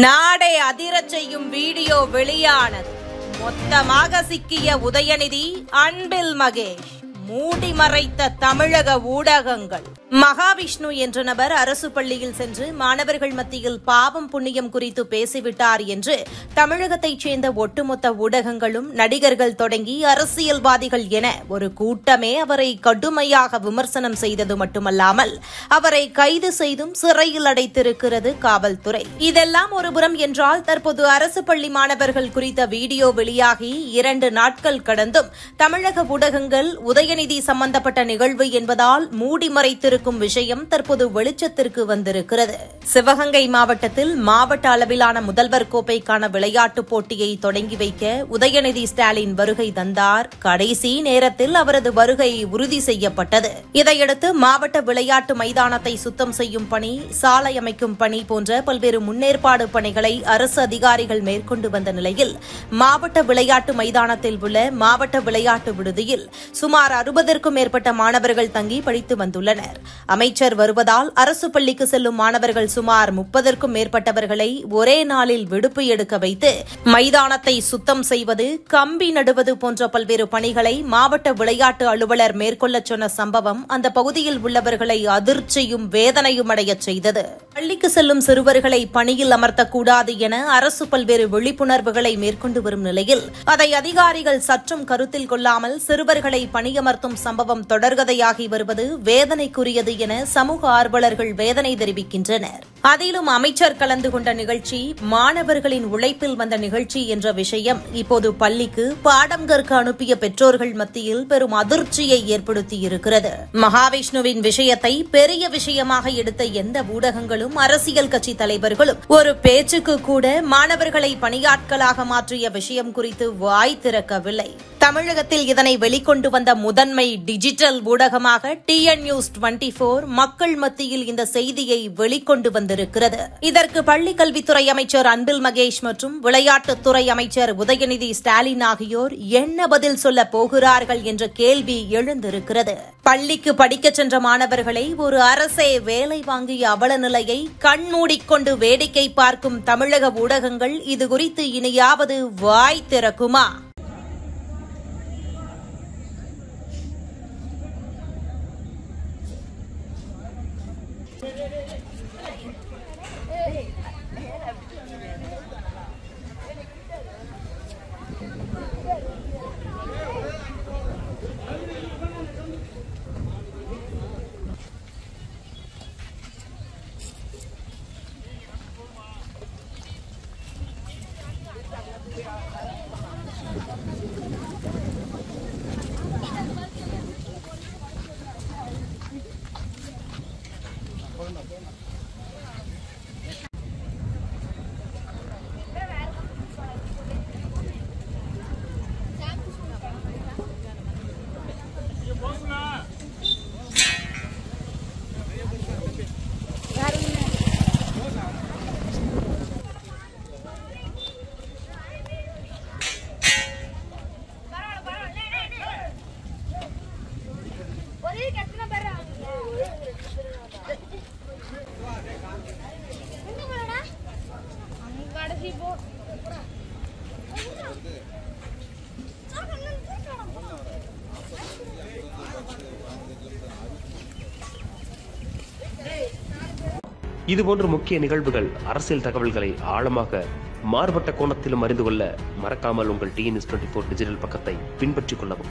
நாடை அதிரச் செய்யும் வீடியோ வெளியானது. மொத்தமாக சிக்கிய உதயநிதி அன்பில் மகேஷ். மூடி மறைத்த தமிழக ஊடகங்கள். மகாவிஷ்ணு என்ற நபர் அரசு பள்ளியில் சென்று மாணவர்கள் மத்தியில் பாவம் புண்ணியம் குறித்து பேசிவிட்டார் என்று தமிழகத்தைச் சேர்ந்த ஒட்டுமொத்த ஊடகங்களும் நடிகர்கள் தொடங்கி அரசியல்வாதிகள் என ஒரு கூட்டமே அவரை கடுமையாக விமர்சனம் செய்தது மட்டுமல்லாமல் அவரை கைது செய்தும் சிறையில் அடைத்திருக்கிறது காவல்துறை. இதெல்லாம் ஒருபுறம் என்றால் தற்போது அரசு பள்ளி மாணவர்கள் குறித்த வீடியோ வெளியாகி இரண்டு நாட்கள் கடந்தும் தமிழக ஊடகங்கள் உதயநிதி சம்பந்தப்பட்ட நிகழ்வு என்பதால் மூடி மறைத்திருக்கும் விஷயம் தற்போது வெளிச்சத்திற்கு வந்திருக்கிறது. சிவகங்கை மாவட்டத்தில் மாவட்ட அளவிலான முதல்வர் கோப்பைக்கான விளையாட்டுப் போட்டியை தொடங்கி வைக்க உதயநிதி ஸ்டாலின் வருகை தந்தார். கடைசி நேரத்தில் அவரது வருகை உறுதி செய்யப்பட்டது. இதையடுத்து மாவட்ட விளையாட்டு மைதானத்தை சுத்தம் செய்யும் பணி சாலை அமைக்கும் பணி போன்ற பல்வேறு முன்னேற்பாடு பணிகளை அரசு அதிகாரிகள் மேற்கொண்டு வந்த நிலையில் மாவட்ட விளையாட்டு மைதானத்தில் உள்ள மாவட்ட விளையாட்டு விடுதியில் சுமார் அறுபதற்கும் மேற்பட்ட மாணவர்கள் தங்கி படித்து வந்துள்ளனர். அமைச்சர் வருவதால் அரசு பள்ளிக்கு செல்லும் மாணவர்கள் சுமார் முப்பதற்கும் மேற்பட்டவர்களை ஒரே நாளில் விடுப்பு எடுக்க வைத்து மைதானத்தை சுத்தம் செய்வது கம்பி நடுவது போன்ற பல்வேறு பணிகளை மாவட்ட விளையாட்டு அலுவலர் மேற்கொள்ளச் சொன்ன சம்பவம் அந்த பகுதியில் உள்ளவர்களை அதிர்ச்சியும் வேதனையும் அடையச் செய்தது. பள்ளிக்கு செல்லும் சிறுவர்களை பணியில் அமர்த்தக்கூடாது என அரசு பல்வேறு விழிப்புணர்வுகளை மேற்கொண்டு வரும் நிலையில் அதை அதிகாரிகள் சற்றும் கருத்தில் கொள்ளாமல் சிறுவர்களை பணியமர்த்தும் சம்பவம் தொடர்கதையாகி வருவது வேதனைக்குரியது என சமூக ஆர்வலர்கள் வேதனை தெரிவிக்கின்றனர். அதிலும் அமைச்சர் கலந்து கொண்ட நிகழ்ச்சி மாணவர்களின் உழைப்பில் வந்த நிகழ்ச்சி என்ற விஷயம் இப்போது பள்ளிக்கு பாடம் கற்க அனுப்பிய பெற்றோர்கள் மத்தியில் பெரும் அதிர்ச்சியை ஏற்படுத்தியிருக்கிறது. மகாவிஷ்ணுவின் விஷயத்தை பெரிய விஷயமாக எடுத்த எந்த ஊடகங்களும் அரசியல் கட்சி தலைவர்களும் ஒரு பேச்சுக்கு கூட மாணவர்களை பணியாட்களாக மாற்றிய விஷயம் குறித்து வாய் திறக்கவில்லை. தமிழகத்தில் இதனை வெளிக்கொண்டு வந்த முதன்மை டிஜிட்டல் ஊடகமாக டிஎன் நியூஸ் டுவெண்டி போர் மக்கள் மத்தியில் இந்த செய்தியை வெளிக்கொண்டு வந்திருக்கிறது. இதற்கு பள்ளிக் கல்வித்துறை அமைச்சர் அன்பில் மகேஷ் மற்றும் விளையாட்டுத்துறை அமைச்சர் உதயநிதி ஸ்டாலின் ஆகியோர் என்ன பதில் சொல்ல போகிறார்கள் என்ற கேள்வி எழுந்திருக்கிறது. பள்ளிக்கு படிக்கச் சென்ற மாணவர்களை ஒரு அரசே வேலை வாங்கிய அவல நிலையை கண்மூடிக்கொண்டு வேடிக்கை பார்க்கும் தமிழக ஊடகங்கள் இதுகுறித்து இனியாவது வாய் திறக்குமா? ஒரே இதுபோன்ற முக்கிய நிகழ்வுகள் அரசியல் தகவல்களை ஆழமாக மாறுபட்ட கோணத்திலும் அறிந்து கொள்ள மறக்காமல் உங்கள் டிஎன்எஸ் டுவெண்ட்டி ஃபோர் டிஜிட்டல் பக்கத்தை பின்பற்றிக் கொள்ளவும்.